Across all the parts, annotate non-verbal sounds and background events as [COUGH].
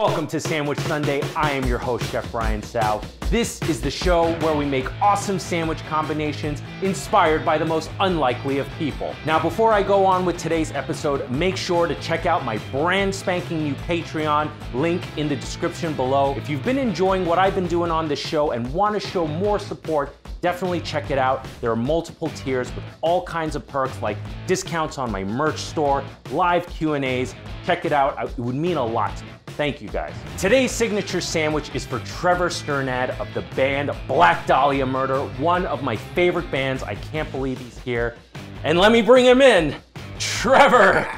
Welcome to Sandwich Sunday. I am your host, Chef Brian Tsao. This is the show where we make awesome sandwich combinations inspired by the most unlikely of people. Now, before I go on with today's episode, make sure to check out my brand spanking new Patreon, link in the description below. If you've been enjoying what I've been doing on this show and want to show more support, definitely check it out. There are multiple tiers with all kinds of perks like discounts on my merch store, live Q&As. Check it out. It would mean a lot to me. Thank you guys. Today's signature sandwich is for Trevor Strnad of the band Black Dahlia Murder, one of my favorite bands. I can't believe he's here. And let me bring him in. Trevor. [LAUGHS]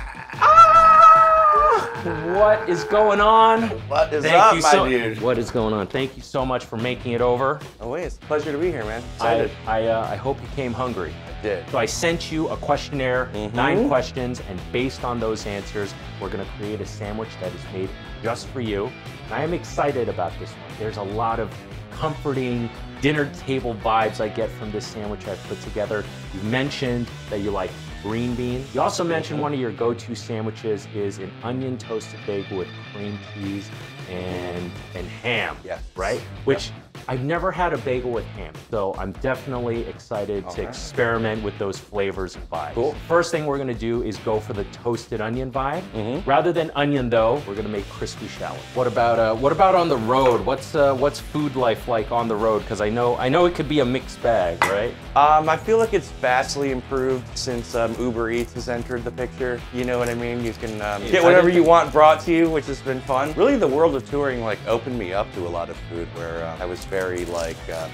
What is going on? What is Thank up, my so, dude? What is going on? Thank you so much for making it over. Always. A pleasure to be here, man. I, Excited. I, uh, I hope you came hungry. I did. So I sent you a questionnaire, Mm-hmm. nine questions, and based on those answers, we're gonna create a sandwich that is made just for you. I am excited about this one. There's a lot of comforting dinner table vibes I get from this sandwich I've put together. You mentioned that you like green beans. You also mentioned one of your go-to sandwiches is an onion toasted bagel with cream cheese and and ham. Yes. Right? Which I've never had a bagel with ham, so I'm definitely excited to experiment with those flavors and vibes. Cool. First thing we're gonna do is go for the toasted onion vibe. Mm-hmm. Rather than onion though, we're gonna make crispy shallot. What about uh, what about on the road? What's uh, what's food life like on the road? Because I know I know it could be a mixed bag, right? Um, I feel like it's vastly improved since um, Uber Eats has entered the picture. You know what I mean? You can um, get whatever you want brought to you, which has been fun. Really, the world of touring like opened me up to a lot of food where um, I was very like uh,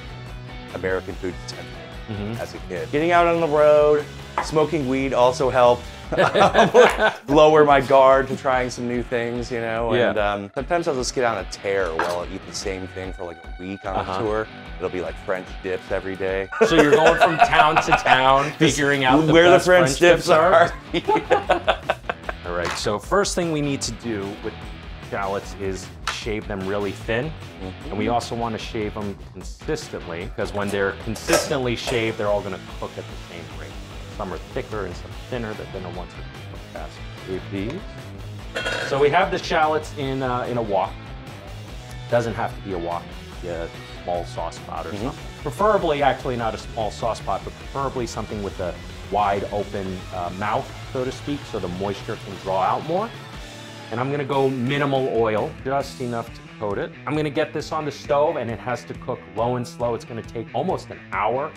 American food centric Mm-hmm. as a kid. Getting out on the road, smoking weed also helped. [LAUGHS] lower my guard to trying some new things, you know. Yeah. And um, sometimes I'll just get on a tear where I'll eat the same thing for like a week on Uh-huh. a tour. It'll be like French dips every day. So you're going from town to town, [LAUGHS] figuring out the where the French, dips, are. [LAUGHS] All right. So first thing we need to do with shallots is shave them really thin, and we also want to shave them consistently because when they're consistently shaved, they're all going to cook at the same rate. Some are thicker and some thinner. The thinner ones are faster. Shave these. So we have the shallots in uh, in a wok. Doesn't have to be a wok. Yeah, small sauce pot or something. Preferably, actually, not a small sauce pot, but preferably something with a wide open uh, mouth, so to speak, so the moisture can draw out more. And I'm gonna go minimal oil, just enough to coat it. I'm gonna get this on the stove and it has to cook low and slow. It's gonna take almost an hour,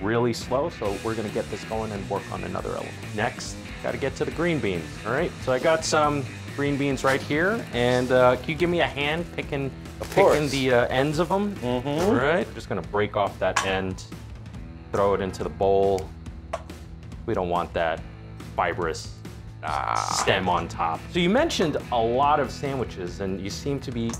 really slow. So we're gonna get this going and work on another element. Next, gotta get to the green beans, all right? So I got some green beans right here. And uh, can you give me a hand picking, picking the uh, ends of them? All right, just gonna break off that end, throw it into the bowl. We don't want that fibrous stem on top. So you mentioned a lot of sandwiches, and you seem to be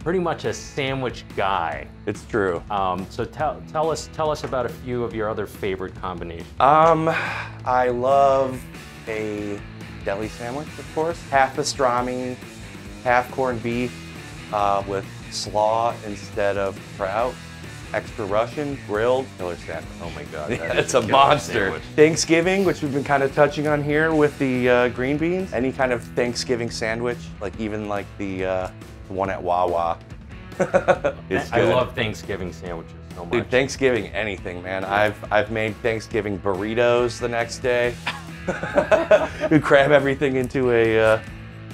pretty much a sandwich guy. It's true. Um, so tell tell us tell us about a few of your other favorite combinations. Um, I love a deli sandwich, of course. Half pastrami, half corned beef uh, with slaw instead of kraut. Extra Russian, grilled, killer sandwich. Oh my god, Yeah, [LAUGHS] it's a monster. Thanksgiving, which we've been kind of touching on here with the uh, green beans. Any kind of Thanksgiving sandwich, like even like the, uh, the one at Wawa. [LAUGHS] is I good. love Thanksgiving sandwiches so much. Dude, Thanksgiving anything, man. I've I've made Thanksgiving burritos the next day. [LAUGHS] you cram everything into a uh,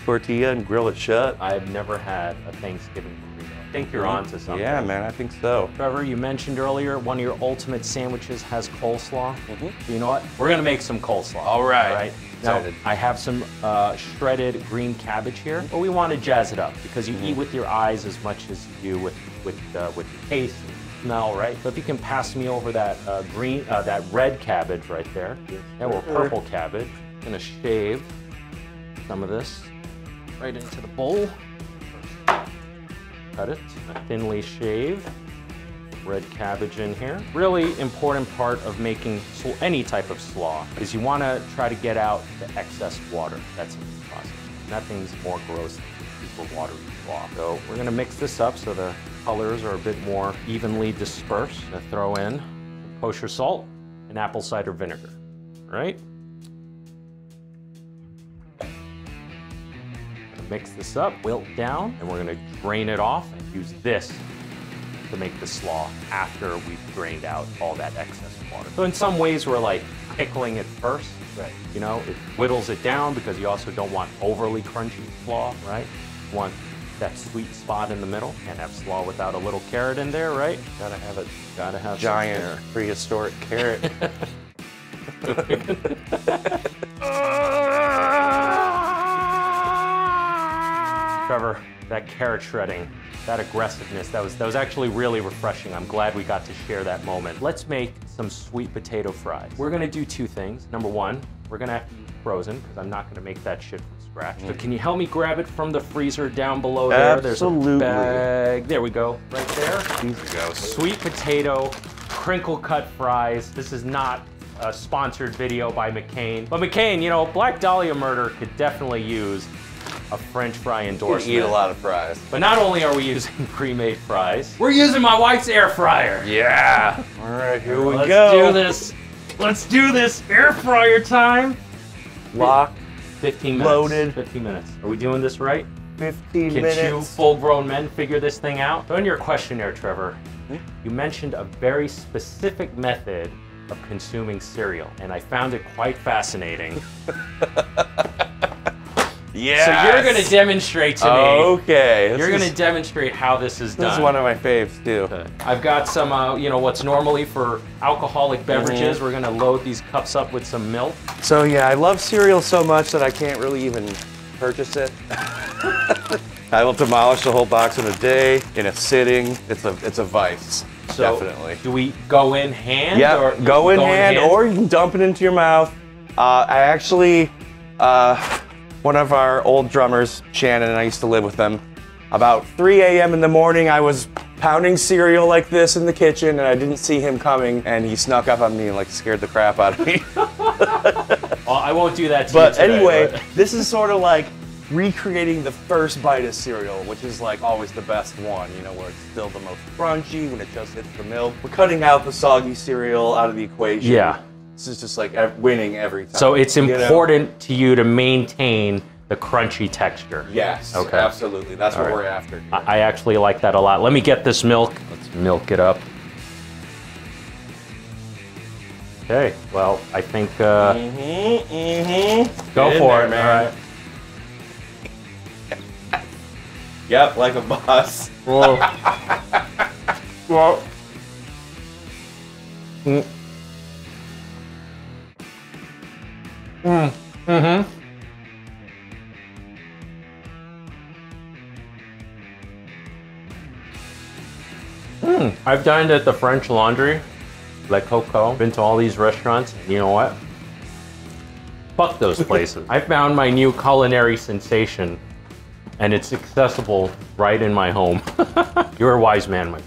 tortilla and grill it shut. I've never had a Thanksgiving burrito. I think you're onto something. Yeah, man, I think so. Trevor, you mentioned earlier one of your ultimate sandwiches has coleslaw. Mhm. You know what? We're gonna make some coleslaw. All right. All right. Now, I have some uh, shredded green cabbage here, but we want to jazz it up because you Mm-hmm. eat with your eyes as much as you do with with uh, with your taste and smell, right? So if you can pass me over that uh, green, uh, that red cabbage right there, yeah, or purple cabbage. I'm gonna shave some of this right into the bowl. Cut it, thinly shave. Red cabbage in here. Really important part of making any type of slaw is you want to try to get out the excess water that's in the process. Nothing's more gross than super watery slaw. So we're gonna mix this up so the colors are a bit more evenly dispersed. Gonna throw in kosher salt and apple cider vinegar. Right? mix this up, wilt down, and we're gonna drain it off and use this to make the slaw after we've drained out all that excess water. So in some ways, we're like pickling it first. Right. You know, it whittles it down because you also don't want overly crunchy slaw, right? You want that sweet spot in the middle. Can't have slaw without a little carrot in there, right? Gotta have a Gotta have giant carrot. prehistoric carrot. [LAUGHS] [LAUGHS] Trevor, that carrot shredding, that aggressiveness, that was that was actually really refreshing. I'm glad we got to share that moment. Let's make some sweet potato fries. We're gonna do two things. Number one, we're gonna have to use frozen because I'm not gonna make that shit from scratch. So can you help me grab it from the freezer down below there? There's a Absolutely. bag. There we go, right there. There we go. Sweet potato, crinkle cut fries. This is not a sponsored video by McCain. But McCain, you know, Black Dahlia Murder could definitely use a French fry You endorsement. eat a lot of fries. But not only are we using [LAUGHS] pre-made fries, we're using my wife's air fryer. Yeah. All right, here we Let's go. do this. Let's do this. Air fryer time. Lock. 15 minutes. Loaded. 15 minutes. Are we doing this right? 15 Can minutes. two full-grown men figure this thing out? So in your questionnaire, Trevor, hmm? you mentioned a very specific method of consuming cereal, and I found it quite fascinating. [LAUGHS] Yeah. So you're going to demonstrate to me. Okay. this You're going to demonstrate how this is done. This is one of my faves too. Okay. I've got some, uh, you know, what's normally for alcoholic beverages. Mm-hmm. We're gonna load these cups up with some milk. So yeah, I love cereal so much that I can't really even purchase it. [LAUGHS] I will demolish the whole box in a day, in a sitting. It's a it's a vice. So definitely. Do we go in hand? Yeah, or go in hand, or you can dump it into your mouth. Uh, I actually, uh, one of our old drummers, Shannon, and I used to live with them. About 3 a.m. in the morning, I was pounding cereal like this in the kitchen, and I didn't see him coming, and he snuck up on me and like scared the crap out of me. [LAUGHS] Well, I won't do that to But you today, anyway, but- [LAUGHS] this is sort of like recreating the first bite of cereal, which is like always the best one, you know, where it's still the most crunchy when it just hits the milk. We're cutting out the soggy cereal out of the equation. Yeah. This is just like winning every time. So it's you know? important to you to maintain the crunchy texture. Yes, Okay. absolutely. That's what right. we're after. here. I I actually like that a lot. Let me get this milk. Let's milk it up. Okay. Well, I think uh, Mhm, mm -hmm. go Get for there, it. man. All right. [LAUGHS] Yep, like a boss. Whoa. [LAUGHS] well. Mm. Mm. Mm-hmm. Mm. I've dined at the French Laundry, Le Coco. Been to all these restaurants. and You know what? Fuck those [LAUGHS] places. I found my new culinary sensation and it's accessible right in my home. [LAUGHS] You're a wise man, Mike.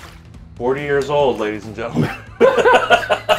40 years old, ladies and gentlemen. [LAUGHS]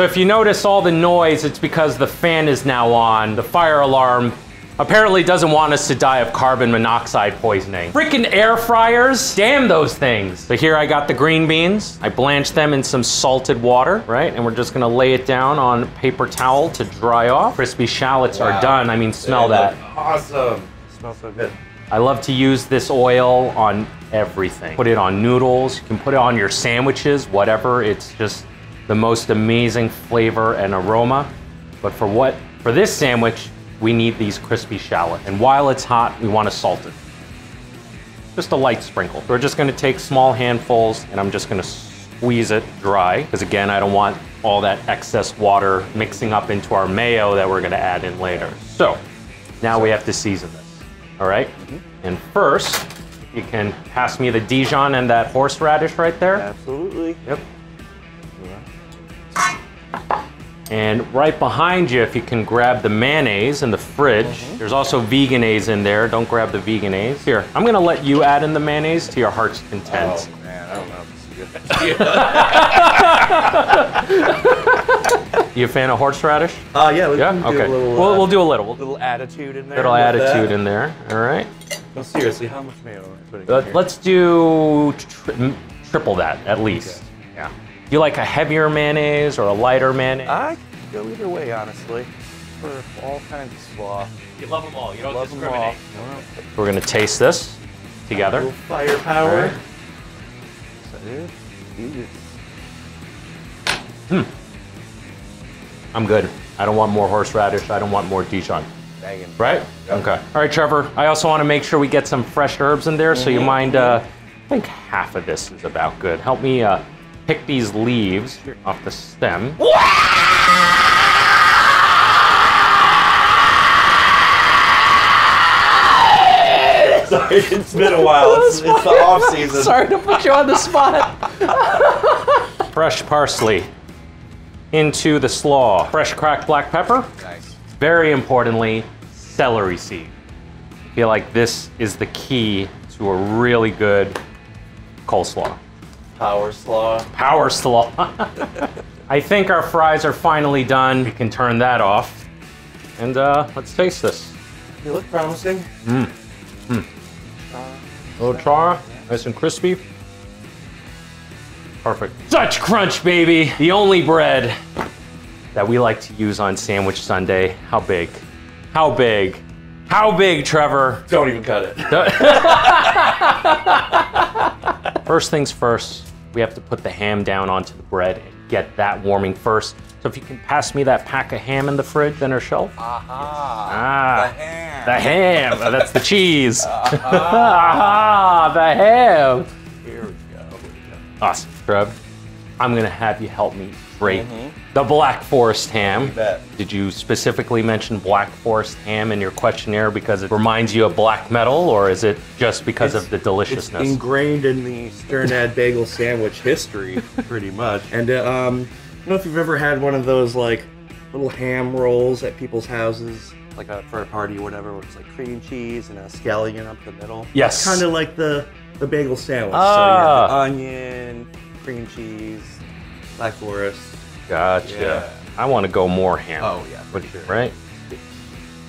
So if you notice all the noise, it's because the fan is now on. The fire alarm apparently doesn't want us to die of carbon monoxide poisoning. Freaking air fryers, damn those things. So here I got the green beans. I blanched them in some salted water, right? And we're just gonna lay it down on paper towel to dry off. Crispy shallots are done. I mean, smell that. Awesome. Smells so good. I love to use this oil on everything. Put it on noodles, you can put it on your sandwiches, whatever. It's just the most amazing flavor and aroma. But for what for this sandwich, we need these crispy shallots. And while it's hot, we want to salt it. Just a light sprinkle. We're just gonna take small handfuls and I'm just gonna squeeze it dry. Because again, I don't want all that excess water mixing up into our mayo that we're gonna add in later. So now we have to season this. All right? Mm-hmm. And first, you can pass me the Dijon and that horseradish right there. Absolutely. Yep. And right behind you, if you can grab the mayonnaise in the fridge. There's also veganese in there. Don't grab the veganese. Here, I'm gonna let you add in the mayonnaise to your heart's content. Oh man, I don't know if this is good. [LAUGHS] You a fan of horseradish? Uh, yeah, we Yeah. can do Okay. a little, we'll, uh, we'll do a little. We'll little attitude in there. little attitude that. in there. All right. No, seriously, how much mayo are we putting in Let, here? let's do tri- triple that at least. Yeah. Do you like a heavier mayonnaise or a lighter mayonnaise? I go either way, honestly. For all kinds of slaw. you love them all. You don't Love them all. We're gonna taste this A together. little firepower. All right. So, dude, you just I'm good. I don't want more horseradish. I don't want more Dijon. banging. Right? Okay. All right, Trevor. I also want to make sure we get some fresh herbs in there. So you mind? Uh, I think half of this is about good. Help me uh, pick these leaves off the stem. [LAUGHS] Sorry, it's been a while. It's, it's the off season. Sorry to put you on the spot. [LAUGHS] Fresh parsley into the slaw. Fresh cracked black pepper. Nice. Very importantly, celery seed. I feel like this is the key to a really good coleslaw. Power slaw. Power slaw. [LAUGHS] I think our fries are finally done. We can turn that off. And uh, let's taste this. They look promising. A little char, nice and crispy. Perfect. Dutch crunch, baby. The only bread that we like to use on Sandwich Sunday. How big? How big? How big, Trevor? Don't even cut it. [LAUGHS] First things first, we have to put the ham down onto the bread and get that warming first. So if you can pass me that pack of ham in the fridge on our shelf. Aha. Ah, The ham. the ham. Oh, [LAUGHS] that's the cheese. [LAUGHS] Ah, the ham. Here we go. Awesome, Trev. I'm gonna have you help me drape the Black Forest ham. You bet. Did you specifically mention Black Forest ham in your questionnaire because it reminds you of black metal, or is it just because of the deliciousness? It's deliciousness? ingrained in the Strnad bagel sandwich history, [LAUGHS] pretty much. And uh, um, I don't know if you've ever had one of those like little ham rolls at people's houses, like a, for a party or whatever, where it's like cream cheese and a scallion up the middle. Yes. Kind of like the the bagel sandwich. Ah. So you have the onion, cream cheese, black forest. Gotcha. Yeah. I want to go more ham. Oh, yeah, for sure. Right.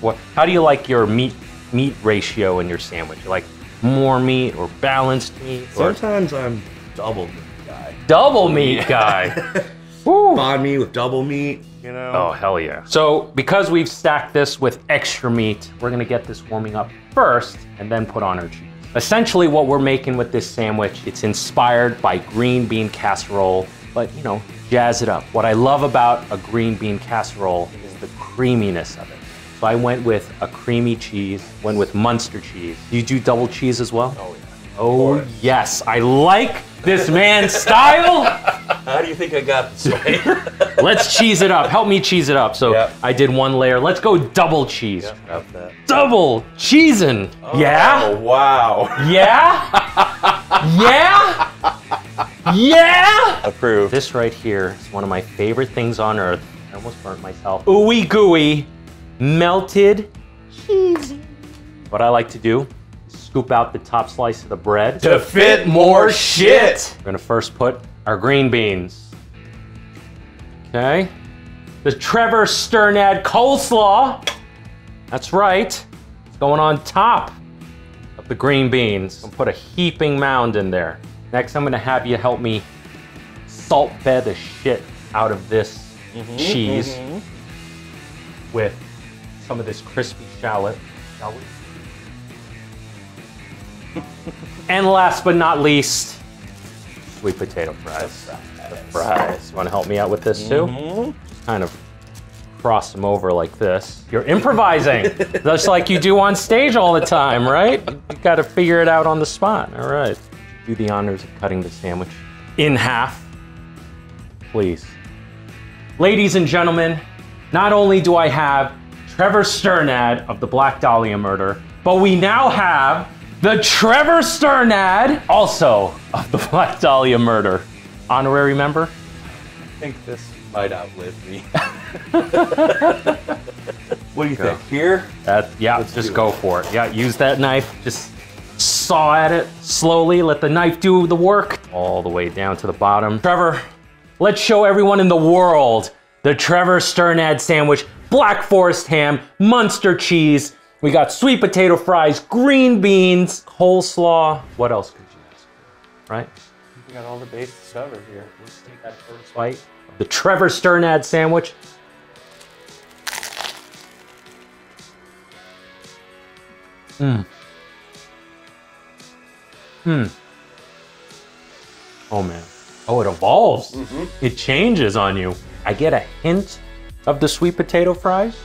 What? How do you like your meat meat ratio in your sandwich? You like more meat or balanced meat or Sometimes I'm double meat guy. double meat guy? [LAUGHS] Woo. Bond me with double meat. You know. Oh, hell yeah. So, because we've stacked this with extra meat, we're gonna get this warming up first and then put on our cheese. Essentially, what we're making with this sandwich, it's inspired by green bean casserole, but you know, jazz it up. What I love about a green bean casserole is the creaminess of it. So I went with a creamy cheese, went with Munster cheese. Do you do double cheese as well? Oh yeah. Oh, yes. I like this man's style. How do you think I got this way? [LAUGHS] Let's cheese it up. Help me cheese it up. So Yep. I did one layer. Let's go double cheese. That. Double cheesing. Oh, yeah? Oh wow. Yeah? [LAUGHS] yeah? [LAUGHS] Yeah? Approved. This right here is one of my favorite things on earth. I almost burnt myself. Ooey gooey, melted cheese. What I like to do is scoop out the top slice of the bread To fit more shit. We're gonna first put our green beans. Okay. The Trevor Strnad coleslaw. That's right. It's going on top of the green beans. I'll put a heaping mound in there. Next, I'm gonna have you help me salt bed the shit out of this mm-hmm, cheese mm-hmm. with some of this crispy shallot. Shall we? [LAUGHS] and last but not least, sweet potato fries. The fries. You to help me out with this too? Mm-hmm. Just kind of cross them over like this. You're improvising, [LAUGHS] just like you do on stage all the time, right? You got to figure it out on the spot. All right. Do the honors of cutting the sandwich in half, please. Ladies and gentlemen, not only do I have Trevor Strnad of the Black Dahlia murder, but we now have the Trevor Strnad, also of the [LAUGHS] Black Dahlia murder. Honorary member? I think this might outlive me. [LAUGHS] what do you Go. think? Here? That, yeah, Let's just go it. for it. Yeah, use that knife. Just saw at it slowly. Let the knife do the work. All the way down to the bottom. Trevor, let's show everyone in the world the Trevor Strnad sandwich, Black Forest ham, Munster cheese. We got sweet potato fries, green beans, coleslaw. What else could you ask for? Right? We got all the bases covered here. Let's take that first bite. The Trevor Strnad sandwich. Hmm. Hmm. Oh man. Oh, it evolves. Mm-hmm. It changes on you. I get a hint of the sweet potato fries,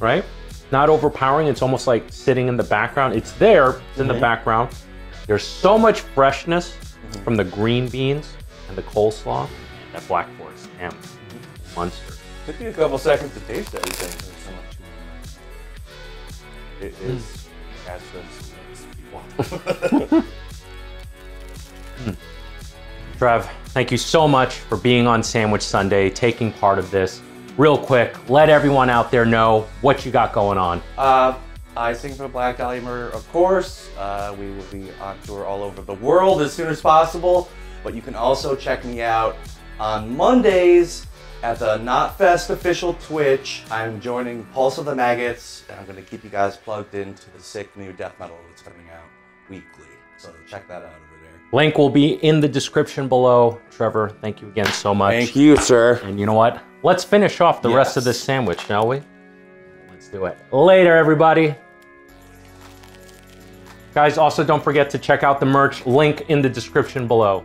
right? Not overpowering. It's almost like sitting in the background. It's there, it's in the background. There's so much freshness mm-hmm. from the green beans and the coleslaw. That black forest ham, Munster. Took me a couple seconds to taste everything. There's so much. It is hmm. as [LAUGHS] [LAUGHS] this. Trev, thank you so much for being on Sandwich Sunday, taking part of this. Real quick, let everyone out there know what you got going on. Uh, I sing for Black Dahlia Murder, of course. Uh, we will be on tour all over the world as soon as possible. But you can also check me out on Mondays at the Knotfest official Twitch. I'm joining Pulse of the Maggots, and I'm going to keep you guys plugged into the sick new death metal that's coming out weekly. So check that out. Link will be in the description below. Trevor, thank you again so much. Thank you, sir. And you know what? Let's finish off the rest of this sandwich, shall we? Let's do it. Later, everybody. Guys, also don't forget to check out the merch. Link in the description below.